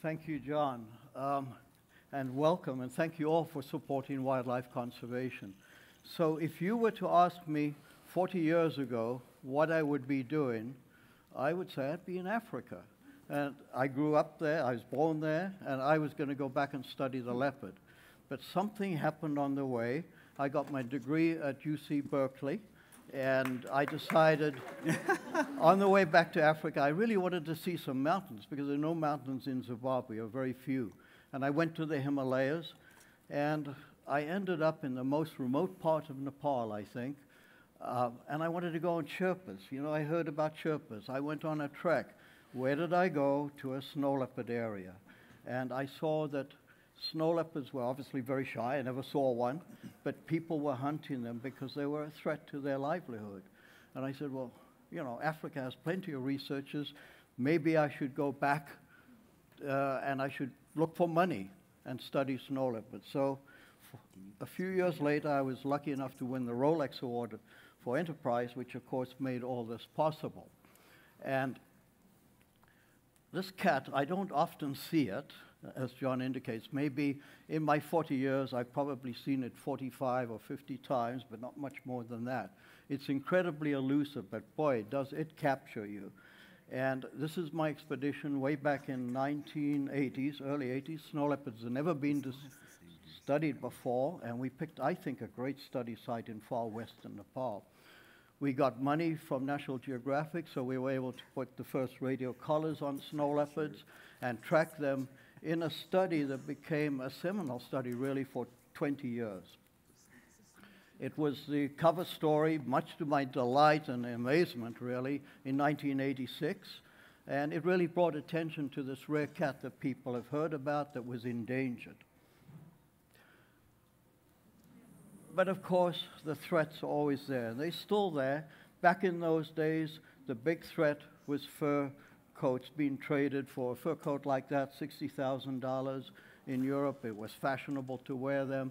Thank you, John. Um, and welcome, and thank you all for supporting wildlife conservation. So, if you were to ask me 40 years ago what I would be doing, I would say I'd be in Africa. And I grew up there, I was born there, and I was going to go back and study the leopard. But something happened on the way. I got my degree at UC Berkeley, and I decided on the way back to Africa, I really wanted to see some mountains because there are no mountains in Zimbabwe, or very few. And I went to the Himalayas, and I ended up in the most remote part of Nepal, I think. Uh, and I wanted to go on Sherpas. You know, I heard about Sherpas. I went on a trek. Where did I go? To a snow leopard area. And I saw that Snow leopards were obviously very shy. I never saw one, but people were hunting them because they were a threat to their livelihood. And I said, well, you know, Africa has plenty of researchers. Maybe I should go back uh, and I should look for money and study snow leopards. So a few years later, I was lucky enough to win the Rolex Award for Enterprise, which of course made all this possible. And this cat, I don't often see it, as John indicates. Maybe in my 40 years, I've probably seen it 45 or 50 times, but not much more than that. It's incredibly elusive, but boy, does it capture you. And this is my expedition way back in 1980s, early 80s. Snow leopards had never been studied before, and we picked, I think, a great study site in far western Nepal. We got money from National Geographic, so we were able to put the first radio collars on snow leopards and track them in a study that became a seminal study really for 20 years. It was the cover story, much to my delight and amazement, really, in 1986. And it really brought attention to this rare cat that people have heard about that was endangered. But of course, the threats are always there. They're still there. Back in those days, the big threat was fur coats being traded for a fur coat like that, $60,000 in Europe. It was fashionable to wear them.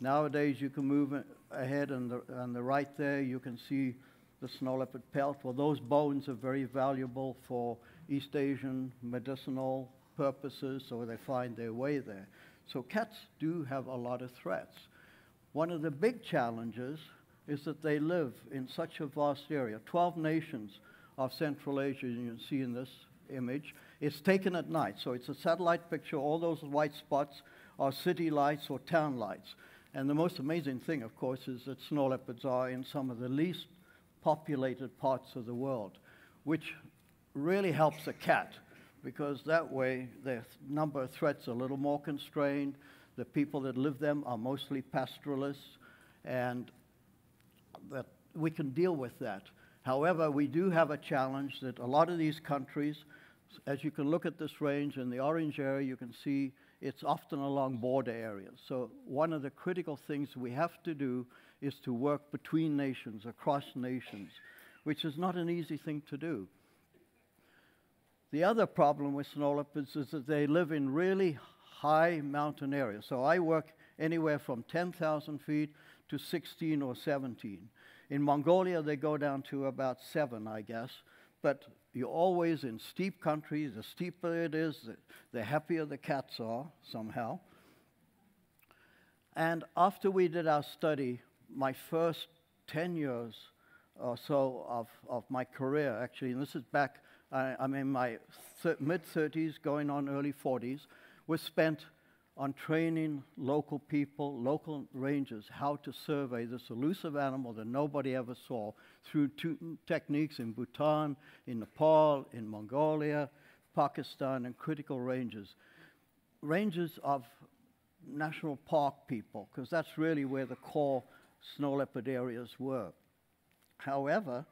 Nowadays, you can move ahead and the, on the right there, you can see the snow leopard pelt. Well, those bones are very valuable for East Asian medicinal purposes, so they find their way there. So cats do have a lot of threats. One of the big challenges is that they live in such a vast area. 12 nations of Central Asia, you can see in this image. It's taken at night, so it's a satellite picture. All those white spots are city lights or town lights. And the most amazing thing, of course, is that snow leopards are in some of the least populated parts of the world, which really helps a cat because that way the number of threats are a little more constrained. The people that live them are mostly pastoralists, and that we can deal with that. However, we do have a challenge that a lot of these countries, as you can look at this range in the orange area, you can see it's often along border areas. So one of the critical things we have to do is to work between nations, across nations, which is not an easy thing to do. The other problem with snow leopards is that they live in really high mountain areas. So I work anywhere from 10,000 feet to 16 or 17. In Mongolia, they go down to about seven, I guess. But you're always in steep country. The steeper it is, the, the happier the cats are, somehow. And after we did our study, my first 10 years or so of, of my career, actually, and this is back, I, am in my mid 30s, going on early 40s, was spent on training local people, local rangers, how to survey this elusive animal that nobody ever saw through techniques in Bhutan, in Nepal, in Mongolia, Pakistan, and critical ranges. Ranges of national park people, because that's really where the core snow leopard areas were. However,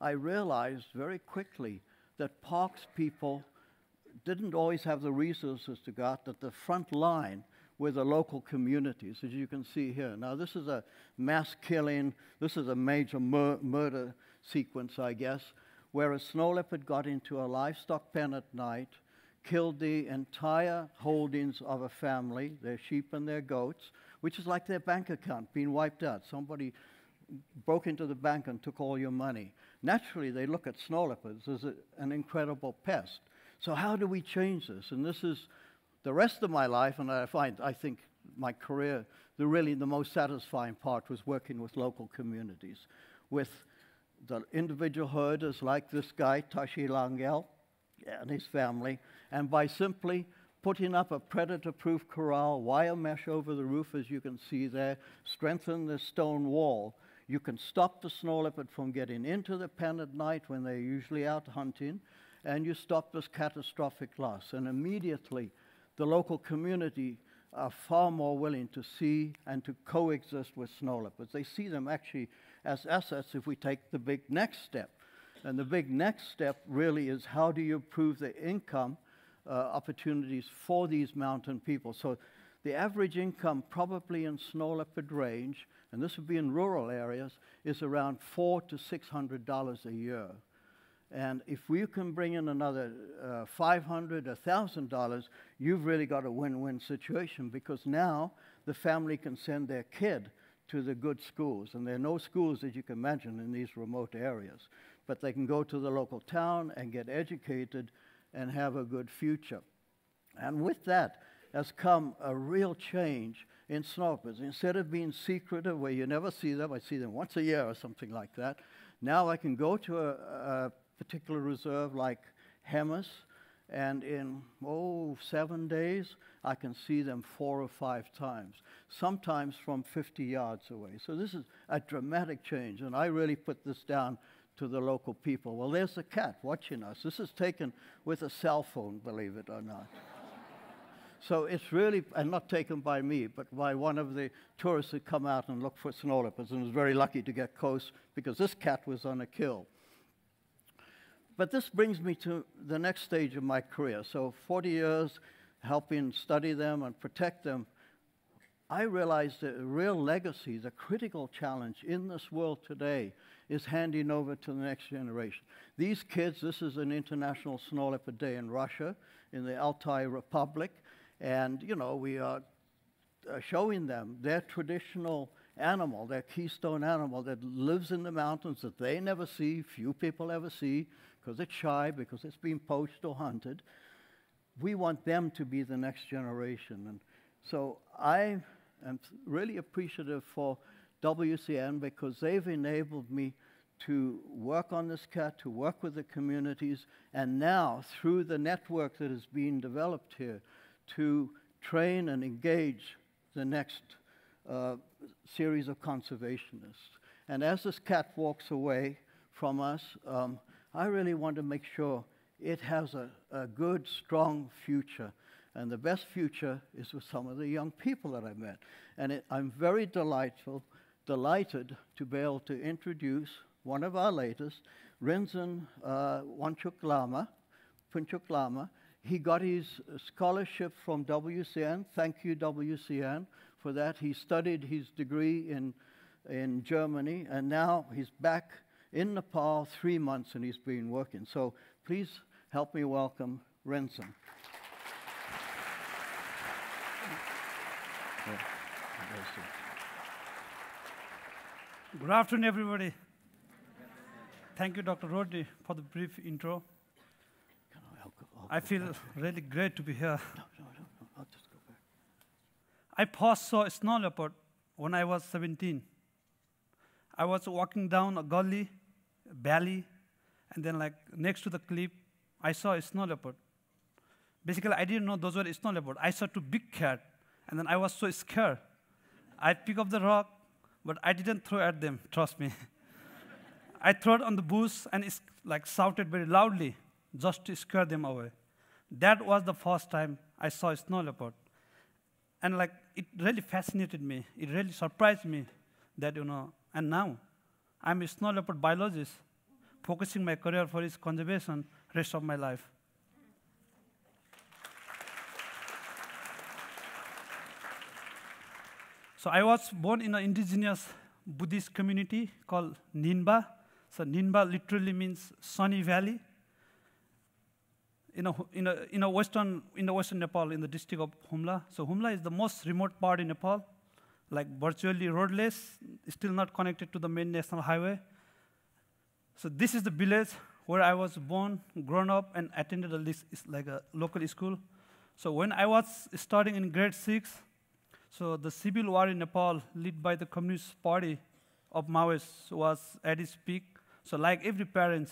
I realized very quickly that parks people didn't always have the resources to go out, that the front line were the local communities, as you can see here. Now, this is a mass killing, this is a major mur murder sequence, I guess, where a snow leopard got into a livestock pen at night, killed the entire holdings of a family, their sheep and their goats, which is like their bank account being wiped out. Somebody broke into the bank and took all your money. Naturally, they look at snow leopards as a, an incredible pest. So how do we change this? And this is the rest of my life, and I find, I think my career, the really the most satisfying part was working with local communities, with the individual herders like this guy, Tashi Langel, and his family, and by simply putting up a predator-proof corral, wire mesh over the roof, as you can see there, strengthen the stone wall, you can stop the snow leopard from getting into the pen at night when they're usually out hunting, and you stop this catastrophic loss. And immediately, the local community are far more willing to see and to coexist with snow leopards. They see them actually as assets if we take the big next step. And the big next step really is how do you improve the income uh, opportunities for these mountain people? So the average income probably in snow leopard range, and this would be in rural areas, is around four to six hundred dollars a year. And if we can bring in another uh, 500 $1,000, you've really got a win-win situation because now the family can send their kid to the good schools. And there are no schools, as you can imagine, in these remote areas. But they can go to the local town and get educated and have a good future. And with that has come a real change in snowbirds. Instead of being secretive, where you never see them, I see them once a year or something like that, now I can go to a, a particular reserve like Hemis, and in, oh, seven days, I can see them four or five times, sometimes from 50 yards away. So this is a dramatic change, and I really put this down to the local people. Well, there's a cat watching us. This is taken with a cell phone, believe it or not. so it's really, and not taken by me, but by one of the tourists who come out and look for snow leopards, and was very lucky to get close because this cat was on a kill. But this brings me to the next stage of my career. So 40 years helping study them and protect them. I realized that the real legacy, the critical challenge in this world today is handing over to the next generation. These kids, this is an International Snow Leopard Day in Russia, in the Altai Republic, and, you know, we are uh, showing them their traditional animal, their keystone animal that lives in the mountains that they never see, few people ever see, because it's shy, because it's been poached or hunted. We want them to be the next generation. And so I am really appreciative for WCN because they've enabled me to work on this cat, to work with the communities, and now through the network that is being developed here, to train and engage the next uh, series of conservationists. And as this cat walks away from us, um, I really want to make sure it has a, a good, strong future. And the best future is with some of the young people that I met. And it, I'm very delightful, delighted to be able to introduce one of our latest, Rinzin uh, Wanchuk Lama, Punchuk Lama. He got his scholarship from WCN. Thank you, WCN, for that. He studied his degree in, in Germany, and now he's back in Nepal three months and he's been working. So please help me welcome Rinzin. Good afternoon, everybody. Thank you, Dr. Rodney, for the brief intro. I feel really great to be here. No, no, no, no, I'll just go back. I first saw a snow leopard when I was 17. I was walking down a gully valley, and then like next to the cliff, I saw a snow leopard. Basically, I didn't know those were snow leopard. I saw two big cat, and then I was so scared. I picked up the rock, but I didn't throw at them. Trust me. I threw it on the bush and it's like shouted very loudly, just to scare them away. That was the first time I saw a snow leopard, and like it really fascinated me. It really surprised me that you know. And now I'm a snow leopard biologist, focusing my career for its conservation rest of my life. So I was born in an indigenous Buddhist community called Ninba. So Ninba literally means sunny valley. In a, in, a, in, a western, in the western Nepal, in the district of Humla. So Humla is the most remote part in Nepal like virtually roadless, still not connected to the main national highway. So this is the village where I was born, grown up, and attended a, like a local school. So when I was starting in grade six, so the civil war in Nepal, led by the Communist Party of Maoists, was at its peak. So like every parent,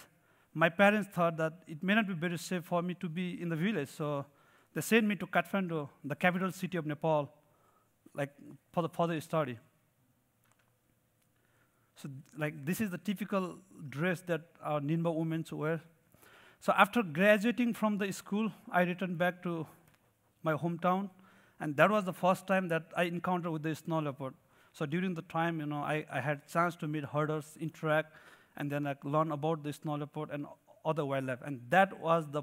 my parents thought that it may not be very safe for me to be in the village. So they sent me to Kathmandu, the capital city of Nepal, like for the further study. So like this is the typical dress that our Nyinba women wear. So after graduating from the school, I returned back to my hometown, and that was the first time that I encountered with the snow leopard. So during the time, you know, I, I had chance to meet herders, interact, and then like learn about the snow leopard and other wildlife. And that was the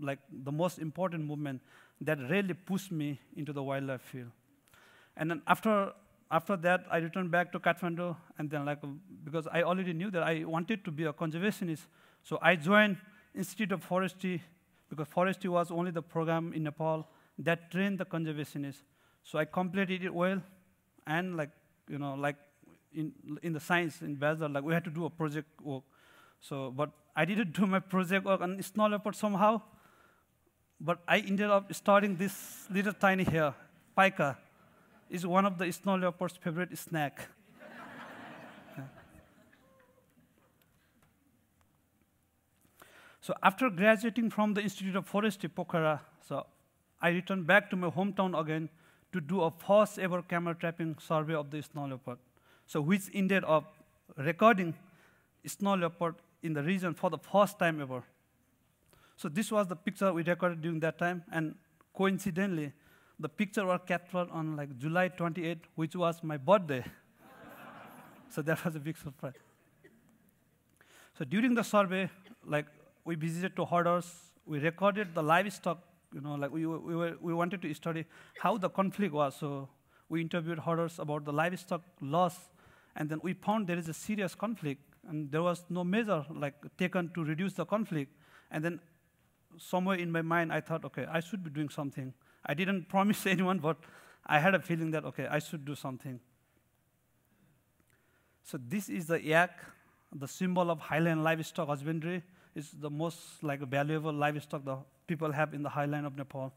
like the most important movement that really pushed me into the wildlife field. And then after after that, I returned back to Kathmandu, and then like because I already knew that I wanted to be a conservationist, so I joined Institute of Forestry because forestry was only the program in Nepal that trained the conservationists. So I completed it well, and like you know, like in in the science in Basel, like we had to do a project work. So, but I didn't do my project work on snow leopard somehow. But I ended up starting this little tiny hare, pika, is one of the snow leopard's favorite snack. So after graduating from the Institute of Forestry, Pokhara, so I returned back to my hometown again to do a first ever camera trapping survey of the snow leopard. So which ended up recording snow leopard in the region for the first time ever. So this was the picture we recorded during that time, and coincidentally, the picture was captured on like July 28, which was my birthday. so that was a big surprise. So during the survey, like we visited to herders, we recorded the livestock, you know, like we, we, were, we wanted to study how the conflict was. So we interviewed herders about the livestock loss, and then we found there is a serious conflict, and there was no measure like taken to reduce the conflict. And then somewhere in my mind, I thought, okay, I should be doing something. I didn't promise anyone, but I had a feeling that, okay, I should do something. So this is the yak, the symbol of highland livestock husbandry is the most like valuable livestock the people have in the highland of Nepal.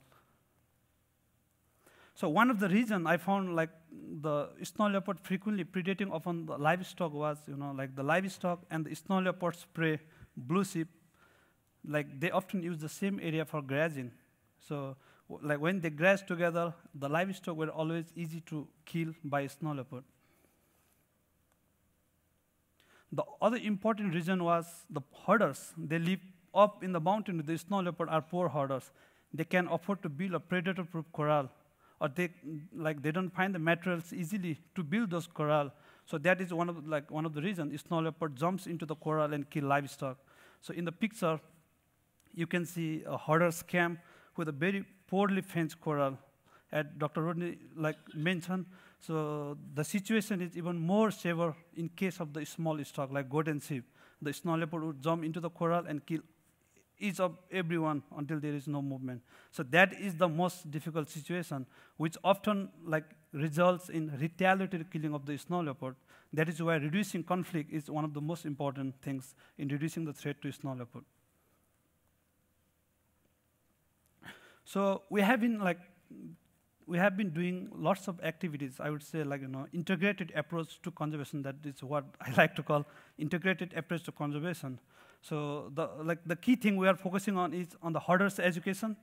So one of the reasons I found like the snow leopard frequently predating upon the livestock was, you know, like the livestock and the snow leopard's prey, blue sheep, like they often use the same area for grazing. So like when they graze together, the livestock were always easy to kill by a snow leopard. The other important reason was the herders. They live up in the mountain. The snow leopard are poor herders. They can afford to build a predator-proof corral, or they like they don't find the materials easily to build those corral. So that is one of the, like one of the reasons snow leopard jumps into the corral and kill livestock. So in the picture, you can see a herder's camp with a very poorly fenced corral. As Dr. Rodney like mentioned, so the situation is even more severe in case of the small stock like and sheep. The snow leopard would jump into the corral and kill each of everyone until there is no movement. So that is the most difficult situation, which often like results in retaliatory killing of the snow leopard. That is why reducing conflict is one of the most important things in reducing the threat to snow leopard. So we have been like we have been doing lots of activities, I would say, like, you know, integrated approach to conservation. That is what I like to call integrated approach to conservation. So, the, like, the key thing we are focusing on is on the herders' education,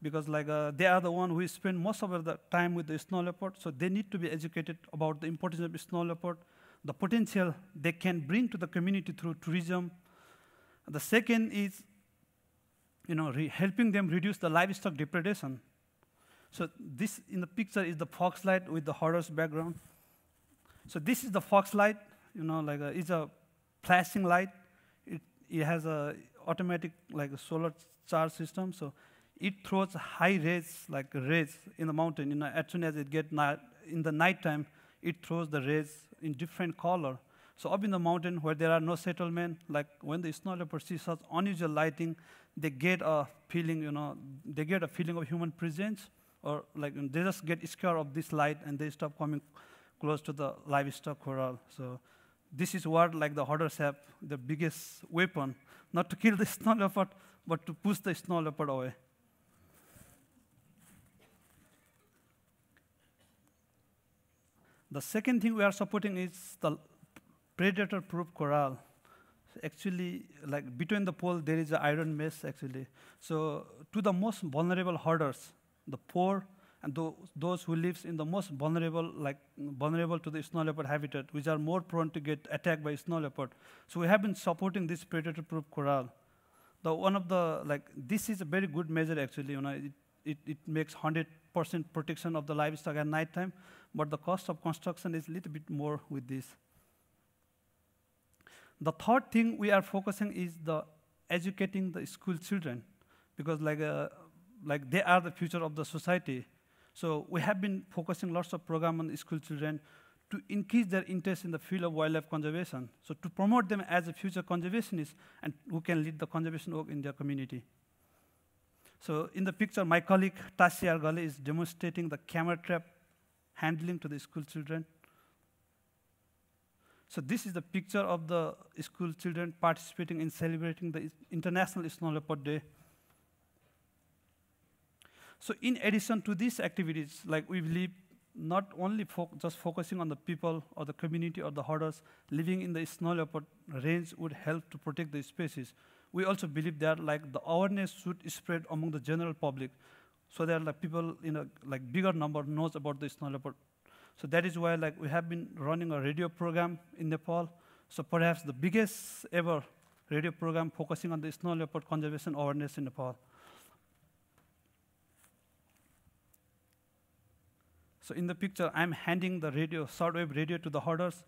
because, like, uh, they are the one who spend most of the time with the snow leopard, so they need to be educated about the importance of snow leopard, the potential they can bring to the community through tourism. The second is, you know, helping them reduce the livestock depredation so this in the picture is the fox light with the horror's background. So this is the fox light, you know, like a, it's a flashing light. It, it has a automatic like a solar charge system. So it throws high rays, like rays in the mountain. You know, as soon as it get night, in the nighttime, it throws the rays in different color. So up in the mountain where there are no settlement, like when the snow leopard sees such unusual lighting, they get a feeling, you know, they get a feeling of human presence, or like they just get scared of this light and they stop coming close to the livestock corral. So this is what like the hunters have the biggest weapon, not to kill the snow leopard, but to push the snow leopard away. The second thing we are supporting is the predator-proof corral. Actually, like between the pole, there is an iron mesh actually. So to the most vulnerable herders, the poor and those who lives in the most vulnerable, like vulnerable to the snow leopard habitat, which are more prone to get attacked by snow leopard. So we have been supporting this predator-proof corral. The one of the like this is a very good measure actually. You know, it, it, it makes 100% protection of the livestock at night time, but the cost of construction is a little bit more with this. The third thing we are focusing is the educating the school children, because like, uh, like they are the future of the society. So we have been focusing lots of program on school children to increase their interest in the field of wildlife conservation. So to promote them as a future conservationists and who can lead the conservation work in their community. So in the picture, my colleague Tashi R. Ghale is demonstrating the camera trap handling to the school children. So this is the picture of the school children participating in celebrating the International Snow Leopard Day. So in addition to these activities, like we believe not only fo just focusing on the people or the community or the herders living in the snow leopard range would help to protect the species. We also believe that like the awareness should spread among the general public so that like people in a like bigger number knows about the snow leopard. So that is why like we have been running a radio program in Nepal. So perhaps the biggest ever radio program focusing on the snow leopard conservation awareness in Nepal. So in the picture, I'm handing the radio, shortwave radio to the herders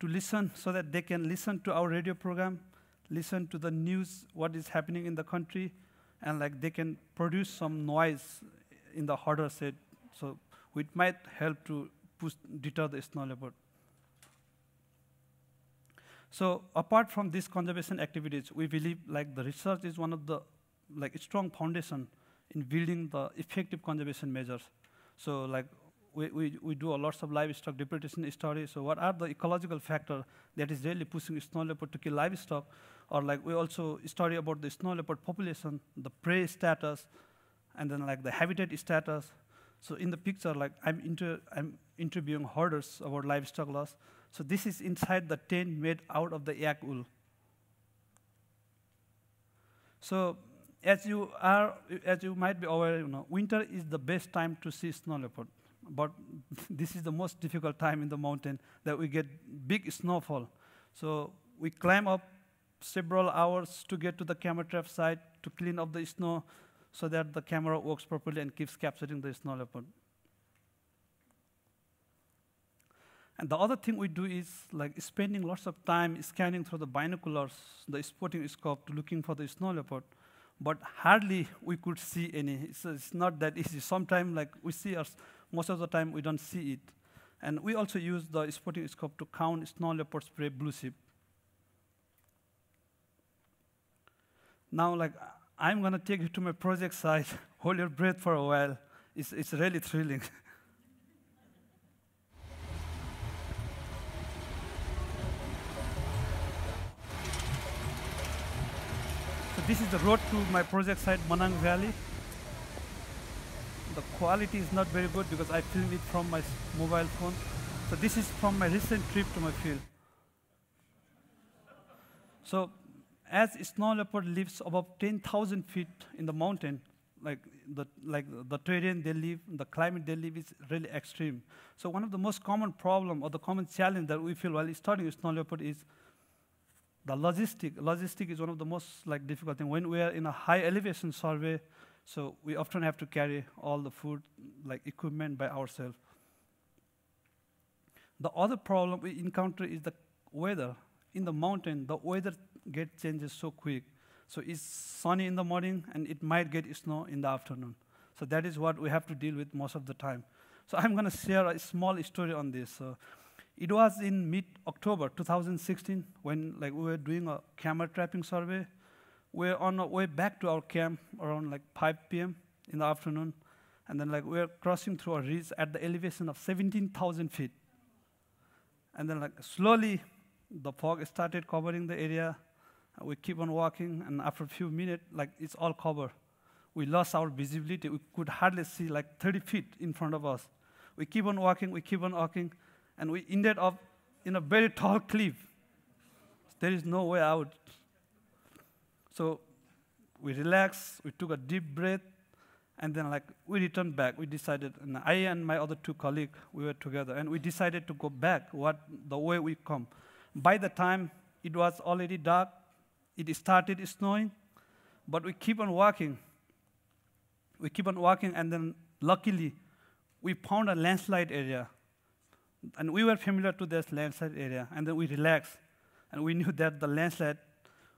to listen so that they can listen to our radio program, listen to the news, what is happening in the country, and like they can produce some noise in the herder set. So it might help to deter the snow leopard. So apart from these conservation activities, we believe like the research is one of the like strong foundation in building the effective conservation measures. So like we, we, we do a lots of livestock depredation studies. So what are the ecological factor that is really pushing snow leopard to kill livestock? Or like we also study about the snow leopard population, the prey status, and then like the habitat status. So in the picture, like I'm, inter I'm interviewing herders about livestock loss. So this is inside the tent made out of the yak wool. So as you are, as you might be aware, you know, winter is the best time to see snow leopard but this is the most difficult time in the mountain that we get big snowfall. So we climb up several hours to get to the camera trap site to clean up the snow so that the camera works properly and keeps capturing the snow leopard. And the other thing we do is like spending lots of time scanning through the binoculars, the spotting scope looking for the snow leopard but hardly we could see any. It's, it's not that easy. Sometimes, like we see us, most of the time we don't see it. And we also use the spotting scope to count snow leopard spray blue sheep. Now, like I'm gonna take you to my project site. Hold your breath for a while. It's, it's really thrilling. So this is the road to my project site, Manang Valley. The quality is not very good because I filmed it from my mobile phone. So this is from my recent trip to my field. So as snow leopard lives above 10,000 feet in the mountain, like the, like the terrain they live, the climate they live is really extreme. So one of the most common problem or the common challenge that we feel while studying snow leopard is the logistic, logistic is one of the most like difficult thing. When we are in a high elevation survey, so we often have to carry all the food, like equipment by ourselves. The other problem we encounter is the weather. In the mountain, the weather get changes so quick. So it's sunny in the morning and it might get snow in the afternoon. So that is what we have to deal with most of the time. So I'm going to share a small story on this. So it was in mid-October 2016 when like we were doing a camera trapping survey. We we're on our way back to our camp around like 5 p.m. in the afternoon, and then like we were crossing through a ridge at the elevation of 17,000 feet. And then like slowly, the fog started covering the area. We keep on walking, and after a few minutes, like it's all covered. We lost our visibility. We could hardly see like 30 feet in front of us. We keep on walking. We keep on walking and we ended up in a very tall cliff. There is no way out. So we relaxed, we took a deep breath, and then like we returned back. We decided, and I and my other two colleagues, we were together, and we decided to go back what the way we come. By the time it was already dark, it started snowing, but we keep on walking. We keep on walking, and then luckily, we found a landslide area. And we were familiar to this landslide area, and then we relaxed, and we knew that the landslide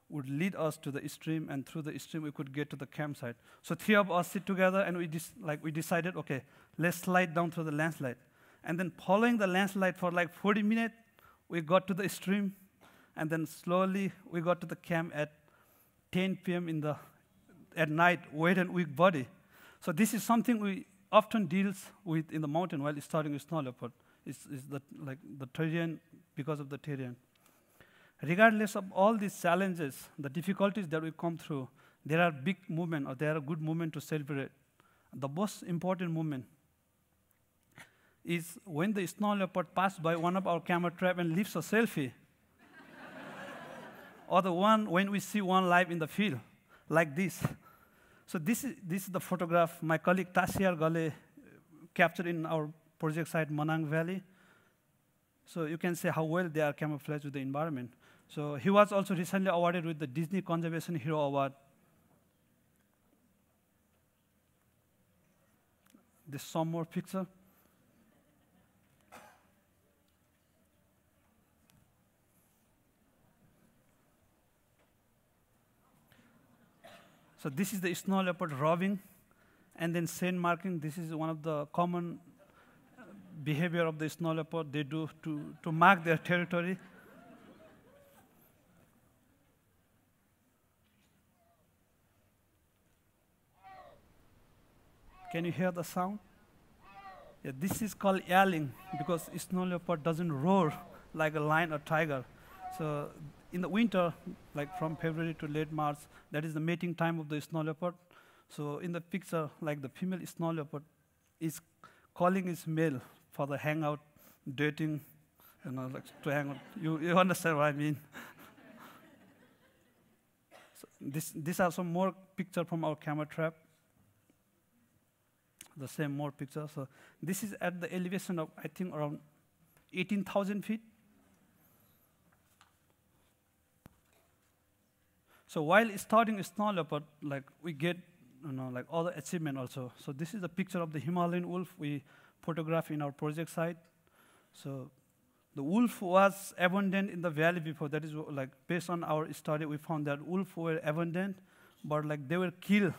would lead us to the stream, and through the stream we could get to the campsite. So three of us sit together, and we like we decided, okay, let's slide down through the landslide. And then following the landslide for like 40 minutes, we got to the stream, and then slowly we got to the camp at 10 p.m. in the at night, weight and weak body. So this is something we often deals with in the mountain while starting with snow leopard. It's, it's the, like the terrain because of the terrain. Regardless of all these challenges, the difficulties that we come through, there are big movement or there are good movement to celebrate. The most important moment is when the snow leopard passed by one of our camera trap and leaves a selfie. Or the one when we see one live in the field, like this. So this is, this is the photograph my colleague Tashi R. Ghale uh, captured in our project site Manang Valley. So you can see how well they are camouflaged with the environment. So he was also recently awarded with the Disney Conservation Hero Award. This some more picture. So this is the snow leopard roving, and then scent marking. This is one of the common uh, behavior of the snow leopard they do to, to mark their territory. Can you hear the sound? Yeah, this is called yelling because snow leopard doesn't roar like a lion or tiger. So in the winter, like from February to late March, that is the mating time of the snow leopard. So in the picture, like the female snow leopard is calling its male for the hangout, dating, you know, like to hang out. You, you understand what I mean? so this, these are some more pictures from our camera trap the same more picture. So this is at the elevation of, I think, around 18,000 feet. So while starting snow leopard, like we get, you know, like the achievement also. So this is a picture of the Himalayan wolf we photographed in our project site. So the wolf was abundant in the valley before. That is like based on our study, we found that wolf were abundant, but like they were killed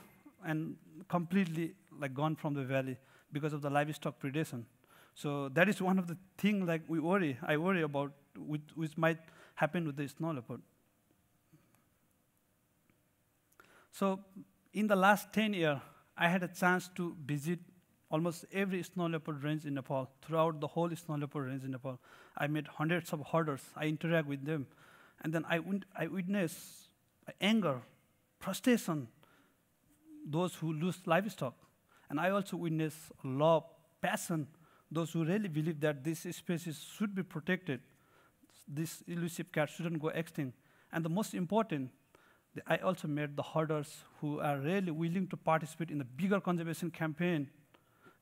and completely like gone from the valley because of the livestock predation. So that is one of the things like we worry, I worry about, which, which might happen with the snow leopard. So in the last 10 years, I had a chance to visit almost every snow leopard range in Nepal, throughout the whole snow leopard range in Nepal. I met hundreds of herders, I interact with them, and then I, I witness anger, frustration, those who lose livestock. And I also witness love, passion, those who really believe that this species should be protected. This elusive cat shouldn't go extinct. And the most important, I also met the herders who are really willing to participate in the bigger conservation campaign,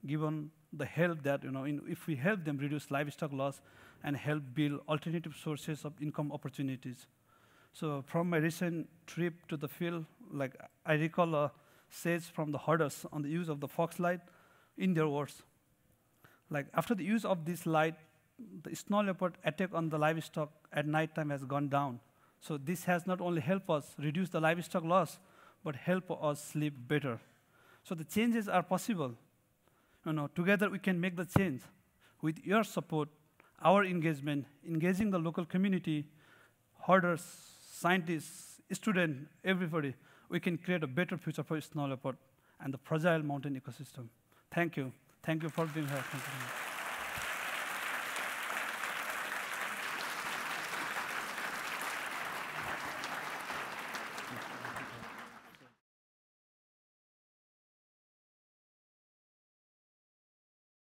given the help that, you know, in, if we help them reduce livestock loss and help build alternative sources of income opportunities. So from my recent trip to the field, like I recall uh, a says from the herders on the use of the fox light in their words. Like after the use of this light, the snow leopard attack on the livestock at night time has gone down. So this has not only helped us reduce the livestock loss, but help us sleep better. So the changes are possible. You know, together we can make the change. With your support, our engagement, engaging the local community, herders, scientists, students, everybody, we can create a better future for snow leopard and the fragile mountain ecosystem. Thank you. Thank you for being here.